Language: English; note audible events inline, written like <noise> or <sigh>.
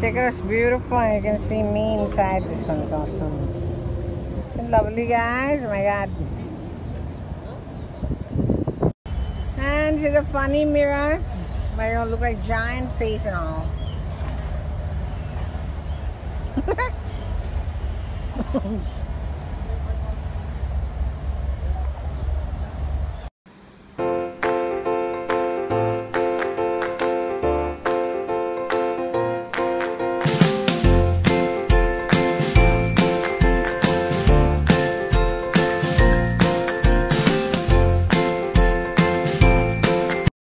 Check it out, it's beautiful. You can see me inside. This one's awesome. It's lovely, guys. Oh my god. And see the funny mirror? My god, look like giant face and all. <laughs>